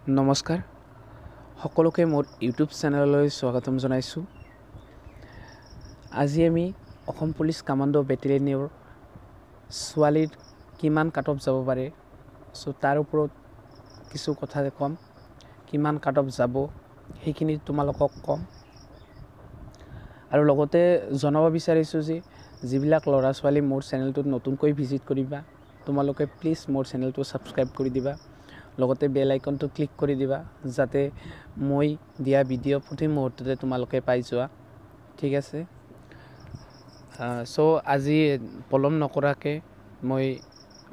নমস্কাৰ। সকলোকে মোৰ ইউটিউব চেনেললৈ স্বাগতম জনাইছোঁ। আজি আমি অসম পুলিচ কামাণ্ডো বেটেলিয়নৰ ছোৱালীৰ কিমান কাট অফ যাব পাৰে চ' তাৰ ওপৰত কিছু কথা ক'ম। কিমান কাট অফ যাব সেইখিনি তোমালোকক ক'ম। আৰু লগতে জনাব বিচাৰিছোঁ যে যিবিলাক ল'ৰা ছোৱালী মোৰ চেনেলটোত নতুনকৈ ভিজিট কৰিবা তোমালোকে প্লিজ মোৰ চেনেলটো ছাবস্ক্ৰাইব কৰি দিবা। লগতে বেল আইকনটো ক্লিক কৰি দিবা যাতে মই দিয়া ভিডিঅ' প্ৰতি মুহূৰ্ততে তোমালোকে পাই যোৱা। ঠিক আছে? চ' আজি পলম নকৰাকৈ মই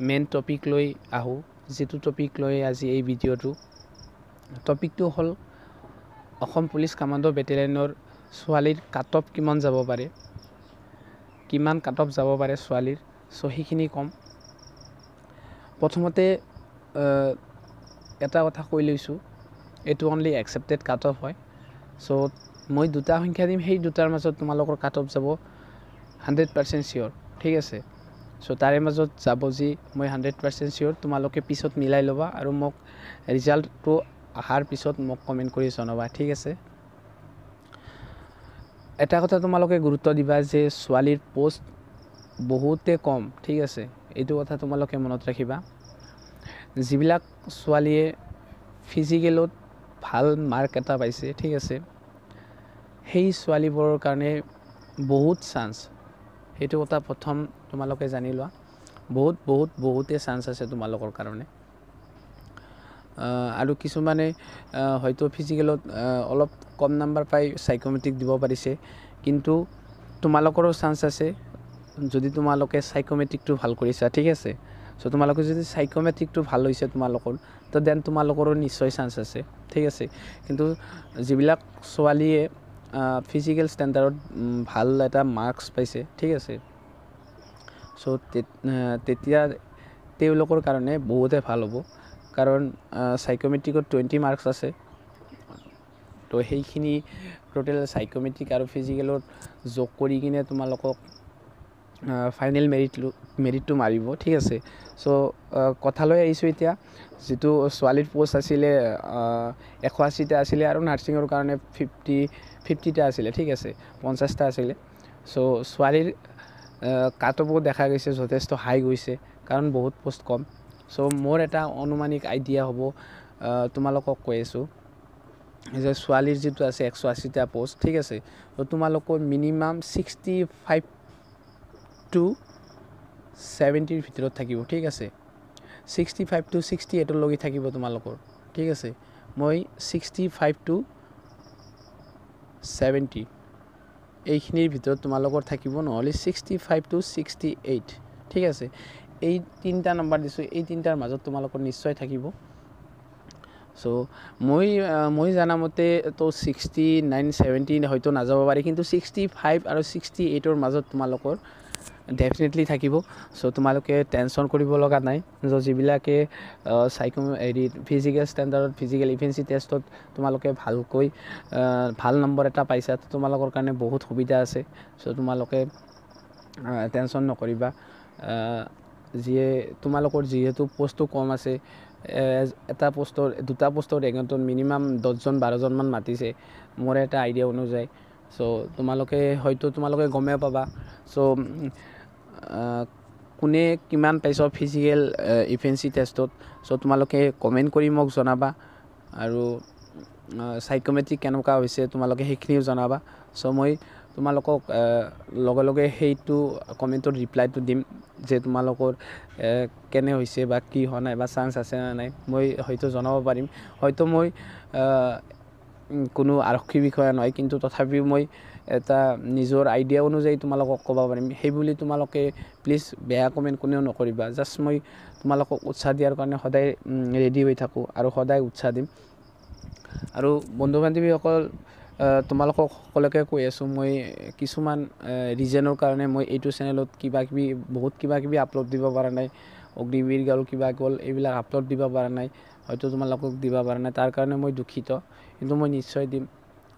মেইন টপিক লৈ আহোঁ। যিটো টপিক লৈ আজি এই ভিডিঅ'টো। টপিকটো হ'ল অসম পুলিচ কামাণ্ডো বেটেলিয়নৰ ছোৱালীৰ কাট অফ কিমান যাব পাৰে? কিমান কাট অফ যাব পাৰে ছোৱালীৰ? চ' সেইখিনি ক'ম। প্ৰথমতে এটা কথা কৈ লৈছোঁ এইটো অনলি একচেপ্টেড কাট অফ হয়। চ' মই দুটা সংখ্যা দিম সেই দুটাৰ মাজত তোমালোকৰ কাট অফ যাব হাণ্ড্ৰেড পাৰ্চেণ্ট চিয়'ৰ ঠিক আছে? চ' তাৰে মাজত যাব যি মই হাণ্ড্ৰেড পাৰ্চেণ্ট চিয়'ৰ তোমালোকে পিছত মিলাই ল'বা আৰু মোক ৰিজাল্টটো অহাৰ পিছত মোক কমেণ্ট কৰি জনাবা ঠিক আছে? এটা কথা তোমালোকে গুৰুত্ব দিবা যে ছোৱালীৰ পষ্ট বহুতে কম ঠিক আছে? এইটো কথা তোমালোকে মনত ৰাখিবা। যিবিলাক ছোৱালীয়ে ফিজিকেলত ভাল মাৰ্ক এটা পাইছে ঠিক আছে সেই ছোৱালীবোৰৰ কাৰণে বহুত চান্স সেইটো কথা প্ৰথম তোমালোকে জানি লোৱা। বহুত বহুত বহুতে চান্স আছে তোমালোকৰ কাৰণে। আৰু কিছুমানে হয়তো ফিজিকেলত অলপ কম নাম্বাৰ পাই চাইক'মেট্ৰিক দিব পাৰিছে। কিন্তু তোমালোকৰো চান্স আছে। যদি তোমালোকে চাইক'মেট্ৰিকটো ভাল কৰিছা ঠিক আছে। চ' তোমালোকে যদি চাইক'মেট্ৰিকটো ভাল হৈছে তোমালোকৰ তো দেন তোমালোকৰো নিশ্চয় চান্স আছে। ঠিক আছে? কিন্তু যিবিলাক ছোৱালীয়ে ফিজিকেল ষ্টেণ্ডাৰ্ডত ভাল এটা মাৰ্কছ পাইছে ঠিক আছে? চ' তেতিয়া তেওঁলোকৰ কাৰণে বহুতে ভাল হ'ব। কাৰণ চাইক'মেট্ৰিকত টুৱেণ্টি মাৰ্কছ আছে। তো সেইখিনি টোটেল চাইক'মেট্ৰিক আৰু ফিজিকেলত যোগ কৰি কিনে তোমালোকক ফাইনেল মেৰিটটো মেৰিটটো মাৰিব ঠিক আছে? চ' কথালৈ আহিছোঁ এতিয়া। যিটো ছোৱালীৰ পষ্ট আছিলে এশ আশীটা আছিলে আৰু নাৰ্ছিঙৰ কাৰণে ফিফটি ফিফটিটা আছিলে ঠিক আছে? পঞ্চাছটা আছিলে। চ' ছোৱালীৰ কাট অফো দেখা গৈছে যথেষ্ট হাই গৈছে কাৰণ বহুত পষ্ট কম। চ' মোৰ এটা অনুমানিক আইডিয়া হ'ব তোমালোকক কৈ আছোঁ। যে ছোৱালীৰ যিটো আছে এশ আশীটা পষ্ট ঠিক আছে? ত' তোমালোকৰ মিনিমাম ছিক্সটি ফাইভ টু ছেভেণ্টিৰ ভিতৰত থাকিব ঠিক আছে? ছিক্সটি ফাইভ টু ছিক্সটি এইটলৈকে থাকিব তোমালোকৰ ঠিক আছে? মই ছিক্সটি ফাইভ টু ছেভেণ্টি এইখিনিৰ ভিতৰত তোমালোকৰ থাকিব নহ'লে sixty five to sixty eight ঠিক আছে? এই তিনিটা নম্বৰ দিছোঁ এই তিনিটাৰ মাজত তোমালোকৰ নিশ্চয় থাকিব। চ' মই মই জনামতে তো ছিক্সটি নাইন ছেভেণ্টি হয়তো নাযাব পাৰে কিন্তু ছিক্সটি ফাইভ আৰু ছিক্সটি এইটৰ মাজত তোমালোকৰ ডেফিনেটলি থাকিব। চ' তোমালোকে টেনশ্যন কৰিব লগা নাই। যিবিলাকে চাইক' হেৰি ফিজিকেল ষ্টেণ্ডাৰ্ডত ফিজিকেল ইফেঞ্চি টেষ্টত তোমালোকে ভালকৈ ভাল নম্বৰ এটা পাইছা তোমালোকৰ কাৰণে বহুত সুবিধা আছে। চ' তোমালোকে টেনশ্যন নকৰিবা। যিয়ে তোমালোকৰ যিহেতু পষ্টটো কম আছে এটা পষ্টৰ দুটা পষ্টৰ ৰেগনত মিনিমাম দহজন বাৰজনমান মাতিছে। মোৰ এটা আইডিয়া অনুযায়ী। চ' তোমালোকে হয়তো তোমালোকে গমেই পাবা। চ' কোনে কিমান পাইছ ফিজিকেল ইফেঞ্চি টেষ্টত চ' তোমালোকে কমেণ্ট কৰি মোক জনাবা। আৰু চাইক'মেট্ৰিক কেনেকুৱা হৈছে তোমালোকে সেইখিনিও জনাবা। চ' মই তোমালোকক লগে লগে সেইটো কমেণ্টত ৰিপ্লাইটো দিম যে তোমালোকৰ কেনে হৈছে বা কি হোৱা নাই বা চান্স আছে নে নাই। মই হয়তো জনাব পাৰিম। হয়তো মই কোনো আৰক্ষী বিষয়া নহয় কিন্তু তথাপিও মই এটা নিজৰ আইডিয়া অনুযায়ী তোমালোকক ক'ব পাৰিম। সেইবুলি তোমালোকে প্লিজ বেয়া কমেণ্ট কোনেও নকৰিবা। জাষ্ট মই তোমালোকক উৎসাহ দিয়াৰ কাৰণে সদায় ৰেডি হৈ থাকোঁ আৰু সদায় উৎসাহ দিম। আৰু বন্ধু বান্ধৱীসকল তোমালোকক সকলোকে কৈ আছোঁ মই কিছুমান ৰিজনৰ কাৰণে মই এইটো চেনেলত কিবা কিবি বহুত কিবা কিবি আপলোড দিব পৰা নাই। অগ্নিবীৰ গ'ল কিবা গ'ল এইবিলাক আপলোড দিব পৰা নাই। হয়তো তোমালোকক দিব পৰা নাই। তাৰ কাৰণে মই দুখিত কিন্তু মই নিশ্চয় দিম।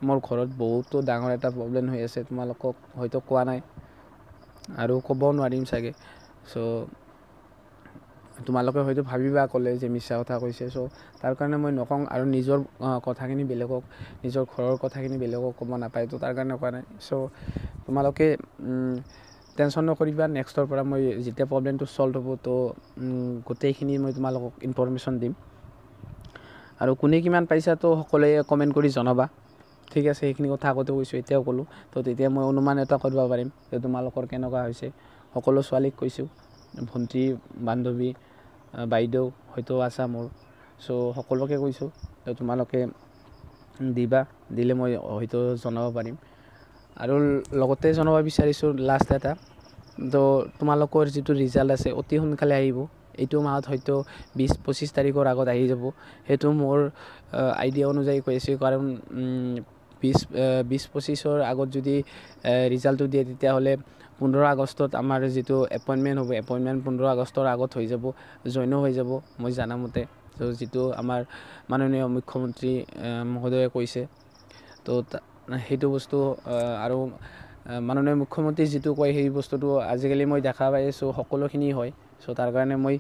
মোৰ ঘৰত বহুতো ডাঙৰ এটা প্ৰব্লেম হৈ আছে তোমালোকক হয়তো কোৱা নাই। আৰু ক'বও নোৱাৰিম চাগে। চ' তোমালোকে হয়তো ভাবিবা ক'লে যে মিছা কথা কৈছে। চ' তাৰ কাৰণে মই নকওঁ আৰু নিজৰ কথাখিনি বেলেগক নিজৰ ঘৰৰ কথাখিনি বেলেগক ক'ব নাপায় তো তাৰ কাৰণে কোৱা নাই। চ' তোমালোকে টেনশ্যন নকৰিবা। নেক্সটৰ পৰা মই যেতিয়া প্ৰব্লেমটো ছল্ভ হ'ব তো গোটেইখিনি মই তোমালোকক ইনফৰমেশ্যন দিম। আৰু কোনে কিমান পাইছা তো সকলোৱে কমেণ্ট কৰি জনাবা। ঠিক আছে সেইখিনি কথা আগতে কৈছোঁ এতিয়াও ক'লোঁ। তো তেতিয়া মই অনুমান এটা কৰিব পাৰিম যে তোমালোকৰ কেনেকুৱা হৈছে। সকলো ছোৱালীক কৈছোঁ ভণ্টি বান্ধৱী বাইদেউ হয়তো আছা মোৰ। চ' সকলোকে কৈছোঁ তো তোমালোকে দিবা দিলে মই হয়তো জনাব পাৰিম। আৰু লগতে জনাব বিচাৰিছোঁ লাষ্ট এটা। তো তোমালোকৰ যিটো ৰিজাল্ট আছে অতি সোনকালে আহিব। এইটো মাহত হয়তো বিছ পঁচিছ তাৰিখৰ আগত আহি যাব। সেইটো মোৰ আইডিয়া অনুযায়ী কৈ আছোঁ। কাৰণ বিছ বিছ পঁচিছৰ আগত যদি ৰিজাল্টটো দিয়ে তেতিয়াহ'লে পোন্ধৰ আগষ্টত আমাৰ যিটো এপইণ্টমেণ্ট হ'ব এপইণ্টমেণ্ট পোন্ধৰ আগষ্টৰ আগত হৈ যাব জইনো হৈ যাব মই জানামতে। তো যিটো আমাৰ মাননীয় মুখ্যমন্ত্ৰী মহোদয়ে কৈছে। তো সেইটো বস্তু আৰু মাননীয় মুখ্যমন্ত্ৰী যিটো কয় সেই বস্তুটো আজিকালি মই দেখা পাই আছোঁ সকলোখিনি হয়। চ' তাৰ কাৰণে মই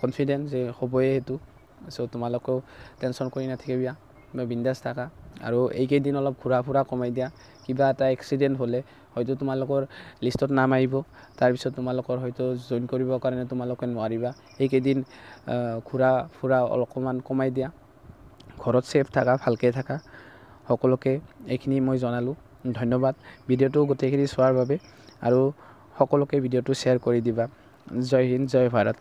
কনফিডেণ্ট যে হ'বই সেইটো। চ' তোমালোকেও টেনশ্যন কৰি নাথাকিবা। বা বিন্দাছ থাকা। আৰু এইকেইদিন অলপ ঘূৰা ফুৰা কমাই দিয়া। কিবা এটা এক্সিডেণ্ট হ'লে হয়তো তোমালোকৰ লিষ্টত নাম আহিব। তাৰপিছত তোমালোকৰ হয়তো জইন কৰিবৰ কাৰণে তোমালোকে নোৱাৰিবা। এইকেইদিন ঘূৰা ফুৰা অকণমান কমাই দিয়া। ঘৰত ছেফ থাকা ভালকৈ থাকা। সকলোকে এইখিনি মই জনালোঁ। ধন্যবাদ। ভিডিঅ'টো গোটেইখিনি চোৱাৰ বাবে। আৰু সকলোকে ভিডিঅ'টো শ্বেয়াৰ কৰি দিবা। जय हिंद जय भारत